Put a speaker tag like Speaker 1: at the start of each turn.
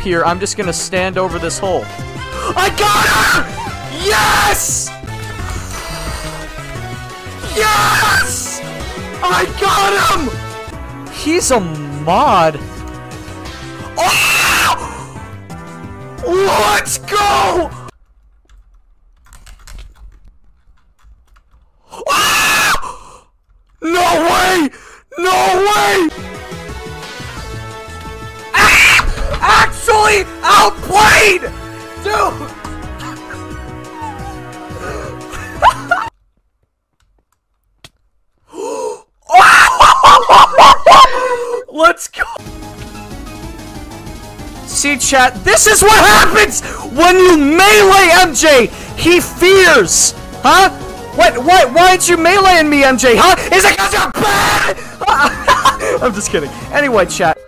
Speaker 1: here, I'm just gonna stand over this hole. I got her! Yes! Yes! I got him! He's a mod. Oh! Let's go! Ah! No way! No Actually outplayed! Dude! Let's go! See, chat, this is what happens when you melee MJ! He fears! Huh? What, what, why aren't you meleeing me, MJ, huh? Is it because you're bad? I'm just kidding. Anyway, chat.